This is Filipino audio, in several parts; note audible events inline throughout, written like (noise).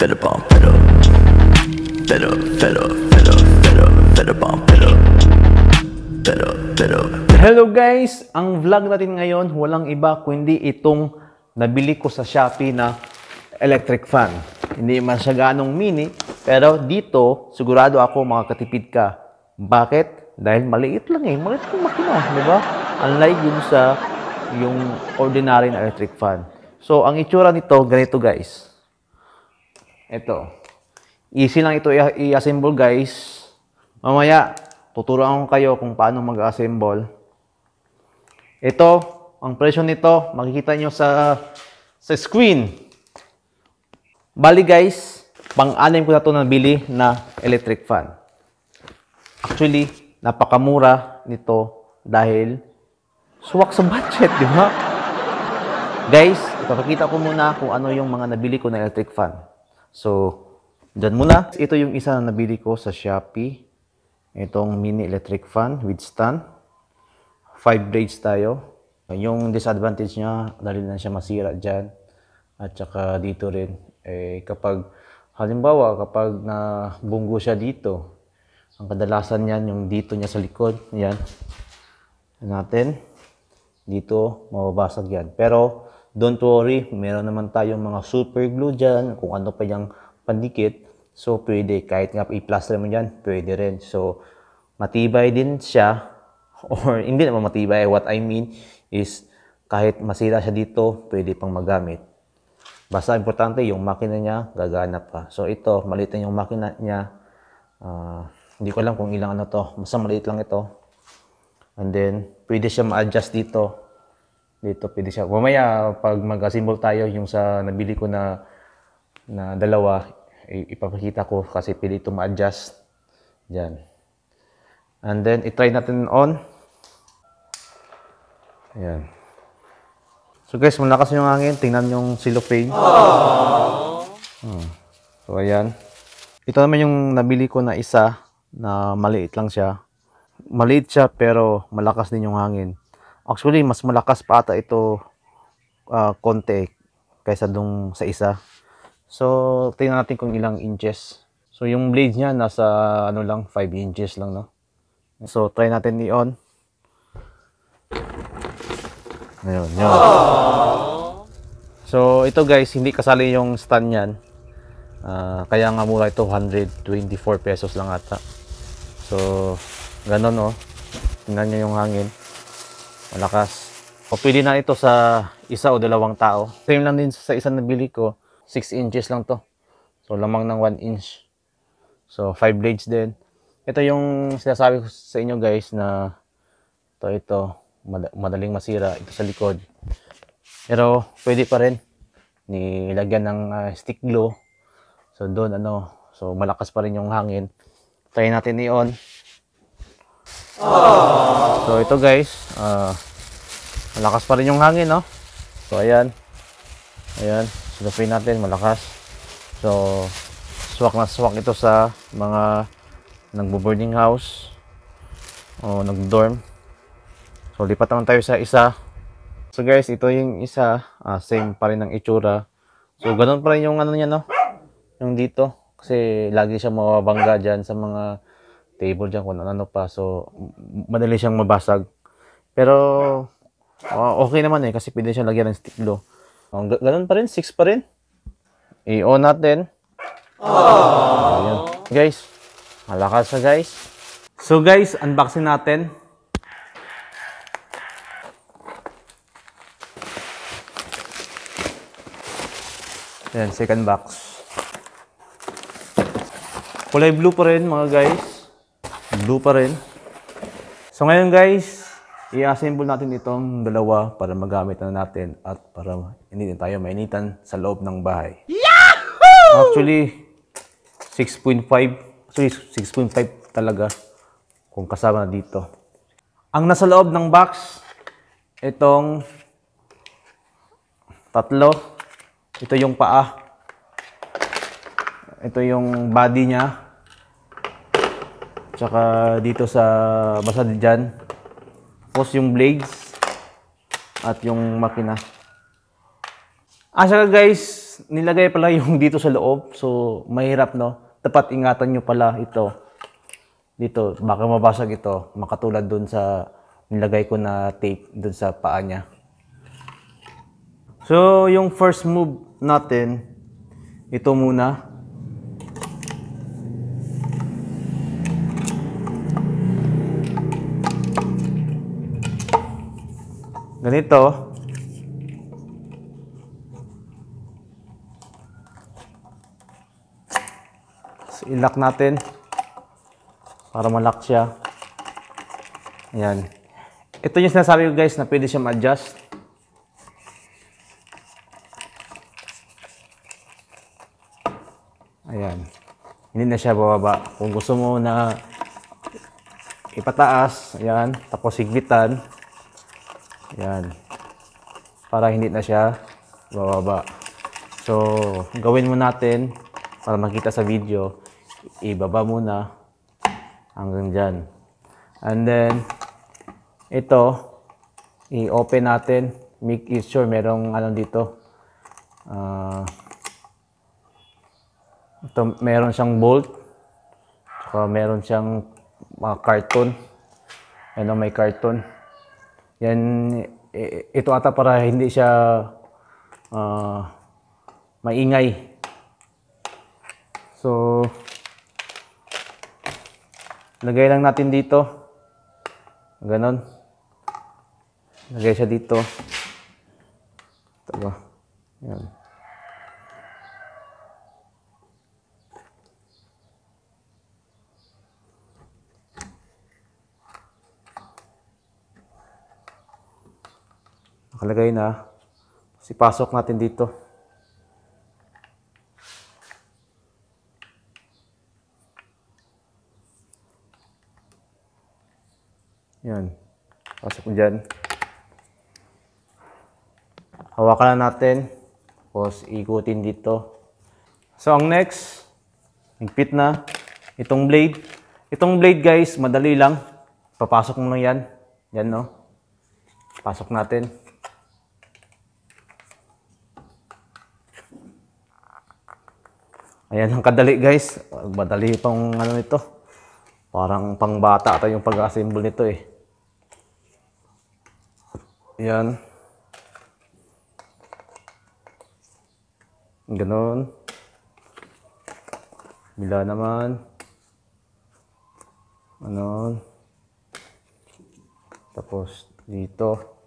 Fed up on fed up. Fed up, fed up, fed up, fed up, fed up on fed up. Fed up, fed up. Hello guys! Ang vlog natin ngayon, walang iba kundi itong nabili ko sa Shopee na electric fan. Hindi man siya ganong mini, pero dito, sigurado ako makakatipid ka. Bakit? Dahil maliit lang eh. Maliit yung makina, di ba? Unlike yung sa yung ordinary na electric fan. So, ang itsura nito, ganito guys. Ito. Easy lang ito i-assemble guys. Mamaya, tuturuan ko kayo kung paano mag-assemble. Ito, ang presyo nito, makikita nyo sa, sa screen. Bali guys, pang-anim ko na ito nabili na electric fan. Actually, napakamura nito dahil suwak sa budget, di ba? Guys, ipapakita ko muna kung ano yung mga nabili ko na electric fan. So, dyan muna. Ito yung isa na nabili ko sa Shopee. Itong mini electric fan with stand. 5 blades tayo. Yung disadvantage niya, dali na siya masira dyan. At saka dito rin, eh, kapag, halimbawa, kapag nabunggo siya dito, ang kadalasan niyan, yung dito niya sa likod, yan. Natin, dito, mababasag yan. Pero, don't worry, meron naman tayong mga super glue dyan, kung ano pa yung pandikit. So, pwede, kahit nga i-plaster mo dyan, pwede rin. So, matibay din siya, (laughs) or hindi naman matibay, what I mean is, kahit masira siya dito, pwede pang magamit. Basta importante, yung makina niya, gagana pa. So, ito, maliit yung makina niya. Ah, hindi ko alam kung ilang ano to. Basta maliit lang ito. And then, pwede siya ma-adjust dito. Dito, pwede siya. Mamaya, pag mag-assemble tayo, yung sa nabili ko na, na dalawa, ipapakita ko kasi pwede ito ma-adjust. Diyan. And then, itry natin on. Ayan. So guys, malakas yung hangin. Tingnan yung cellophane. Hmm. So ayan. Ito naman yung nabili ko na isa na maliit lang siya. Maliit siya pero malakas din yung hangin. Actually, mas malakas pa ata ito ah, konti kaysa dung sa isa. So, tingnan natin kung ilang inches. So, yung blades niya nasa ano lang, 5 inches lang, no? So, try natin i-on. Ayun, yun. So, ito guys, hindi kasali yung stand niyan. Ah, kaya nga mura ito, 124 pesos lang ata. So, ganun oh. Tingnan nyo yung hangin. Malakas. O pwede na ito sa isa o dalawang tao. Same lang din sa isang nabili ko. 6 inches lang to. So, lamang ng 1 inch. So, 5 blades din. Ito yung sinasabi ko sa inyo guys na ito, ito, mad- madaling masira ito sa likod. Pero pwede pa rin nilagyan ng ah, stick glue. So doon ano, so malakas pa rin yung hangin. Try natin i-on. Ito guys, ah, malakas pa rin yung hangin, no? So ayan. Ayan, silupin natin, malakas. So swak na swak ito sa mga nagbo-boarding house o nag-dorm. So, lipat naman tayo sa isa. So, guys, ito yung isa. Ah, same pa rin ang itsura. So, ganun pa rin yung ano niya, no? Yung dito. Kasi, lagi siya mababangga dyan sa mga table dyan, kung ano pa. So, madali siyang mabasag. Pero, ah, okay naman eh, kasi pwede siya lagyan ng stick glue. Ga- ganun pa rin, 6 pa rin. I-on natin. Ayan. Guys, malakas siya, guys. So, guys, unboxing natin. Yan, second box. Kulay blue pa rin mga guys. Blue pa rin. So ngayon guys, i-assemble natin itong dalawa para magamit na natin at para hindi din tayo mainitan sa loob ng bahay. Actually, 6.5. Actually, 6.5 talaga kung kasama na dito. Ang nasa loob ng box, itong tatlo. Ito yung paa. Ito yung body niya. Tsaka dito sa basa dyan. Tapos yung blades. At yung makina. Ah, saka guys, nilagay pala yung dito sa loob. So, mahirap, no? Dapat ingatan nyo pala ito. Dito, baka mabasag ito. Makatulad dun sa nilagay ko na tape dun sa paa niya. So, yung first move natin, ito muna. Ganito. So, i-lock natin para ma-lock siya. Ayan. Ito yung sinasabi ko guys na pwede siya ma-adjust. Ayan. Hindi na siya bababa. Kung gusto mo na ipataas, ayan, tapos higpitan, ayan, para hindi na siya bababa. So, gawin mo natin para makita sa video, ibaba muna hanggang dyan. And then, ito, i-open natin. Make sure merong ano dito. Ah, ito, meron siyang bolt. Saka meron siyang mga carton. Ano, may carton. Yan, i- ito ata para hindi siya ah, maingay. So, lagay lang natin dito. Ganon. Lagay siya dito. Ito ba? Yan. Nakalagay na. Sipasok natin dito. Yan. Pasok mo dyan. Hawakan na natin. Tapos ikutin dito. So, ang next, higpit na. Itong blade. Itong blade guys, madali lang. Papasok mo lang yan. Yan no. Pasok natin. Ayan ang kadali guys. Madali pang ano nito. Parang pangbata ata yung pag-assemble nito eh. Ayan. Ganon. Bila naman. Ganon. Tapos dito.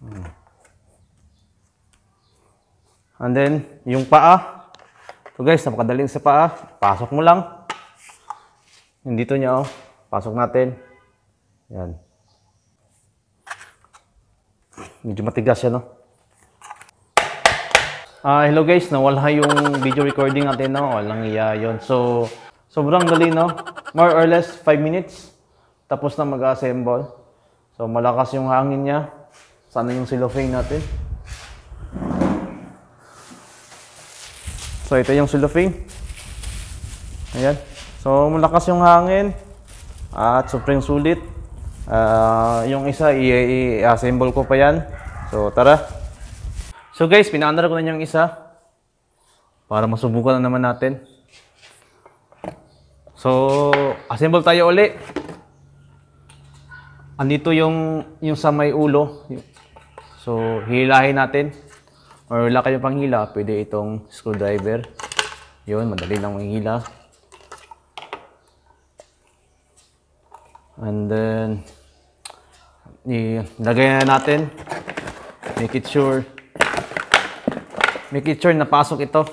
Hmm. And then, yung paa. So guys, napakadaling sa paa. Pasok mo lang. Yung dito niya, oh. Pasok natin. Yan. Medyo matigas siya, no? Ah, hello guys, nawala yung video recording natin, no? Walang iya yun. So, sobrang dali, no? More or less 5 minutes. Tapos na mag-assemble. So, malakas yung hangin niya. Sana yung cellophane natin. So, ito yung cellophane. Ayan. So, malakas yung hangin. At sobrang sulit. Ah, yung isa, i-assemble ko pa yan. So, tara. So, guys, pinaandar ko na yung isa. Para masubukan na naman natin. So, assemble tayo uli. Andito yung, yung sa may ulo. So, hilahin natin. Or wala kayo pang hila, pwede itong screwdriver. Yun, madali lang manghila. And then, ilagay na natin. Make it sure. Make it sure napasok ito.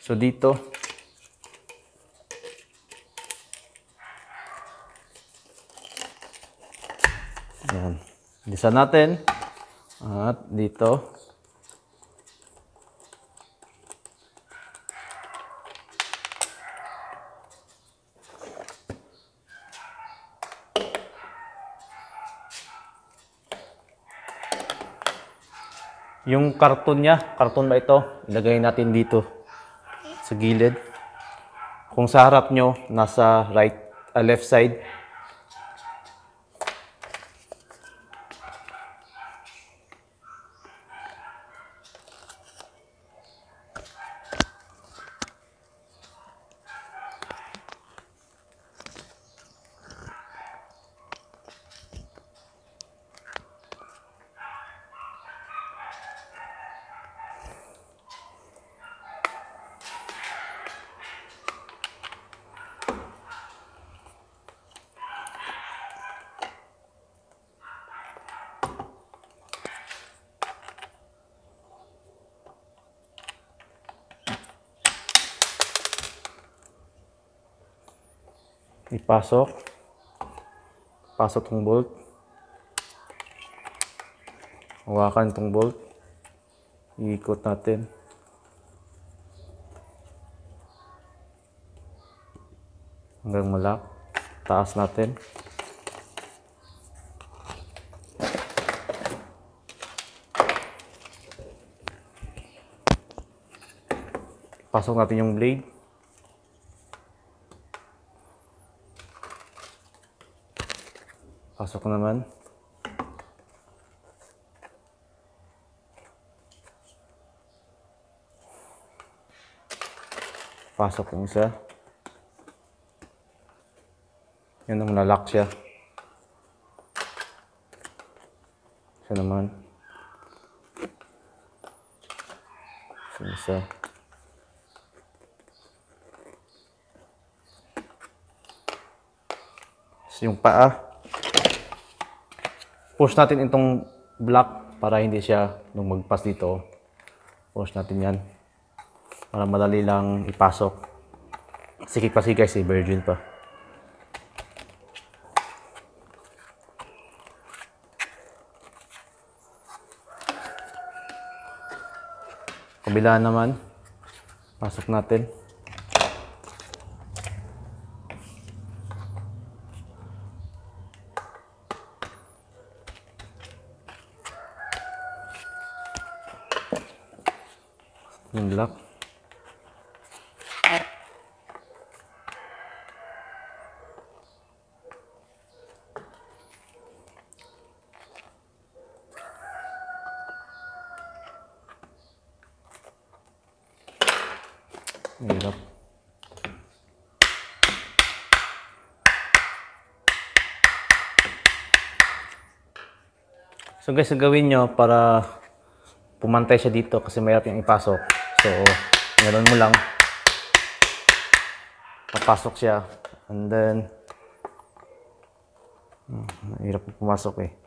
So, dito. Yan. Bisa natin. At dito. Yung karton niya, karton ba ito? Ilagay natin dito sa gilid. Kung sa harap nyo, nasa right, ah, left side. Ipasok. Pasok tong bolt. Hawakan tong bolt. Iikot natin. Hanggang malak. Taas natin. Pasok natin yung blade. Pasok naman. Pasok yung isa. Yun ang nalock siya. Isa naman. Isa isa. Yung paa. Push natin itong block para hindi siya nung magpas dito. Push natin yan. Para madali lang ipasok. Sikik pa si guys, si Virgin pa. Kabila naman. Pasok natin. Yung lock. Hirap. So guys, ang gawin nyo para pumantay siya dito kasi mahirap yung ipasok. So, ganoon mo lang. Papasok siya. And then, hmm, mahirap pumasok eh.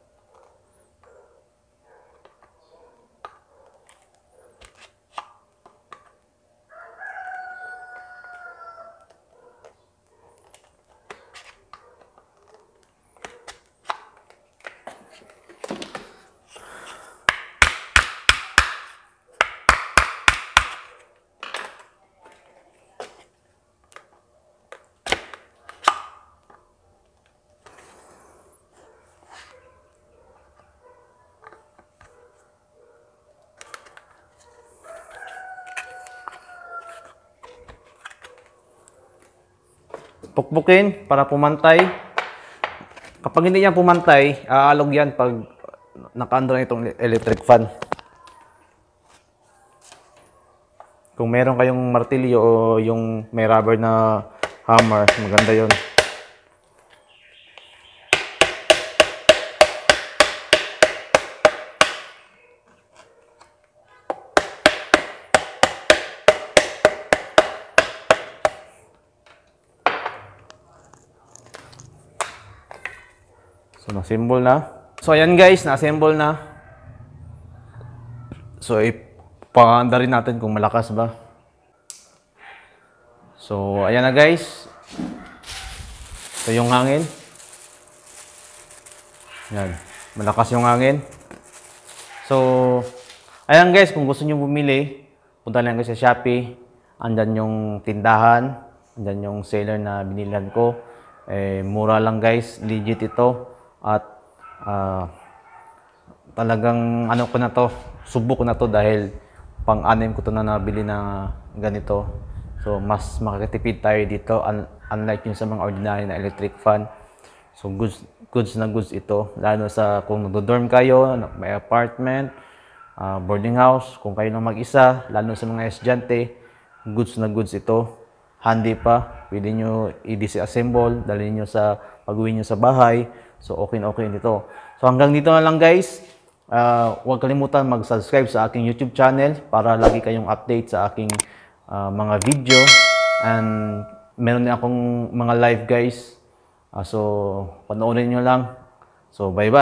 Pukpukin para pumantay. Kapag hindi yan pumantay, aalog yan pag nakaando na itong electric fan. Kung meron kayong martilyo o yung may rubber na hammer, maganda yon. So, na-symbol na. So, ayan guys, na-assemble na. So, ipakanda rin natin kung malakas ba. So, ayan na guys. Ito yung hangin. Yan. Malakas yung hangin. So, ayan guys, kung gusto nyo bumili, punta lang kayo sa Shopee. Andyan yung tindahan. Andyan yung seller na binilan ko. Eh, mura lang guys. Legit ito. At ah, talagang ano ko na to, subok na to dahil pang-anim ko to na nabili na ganito. So, mas makakatipid tayo dito un- unlike yung sa mga ordinary na electric fan. So, goods, goods na goods ito. Lalo sa kung nagdo-dorm kayo, may apartment, ah, boarding house, kung kayo lang mag-isa, lalo sa mga estudyante, goods na goods ito. Handy pa. Pwede nyo i-disassemble, dalhin nyo sa pag-uwi nyo sa bahay. So, okay na okay dito. So, hanggang dito na lang guys. Ah, huwag kalimutan mag-subscribe sa aking YouTube channel para lagi kayong update sa aking ah, mga video. And meron din akong mga live guys. Ah, so, panoorin nyo lang. So, bye-bye.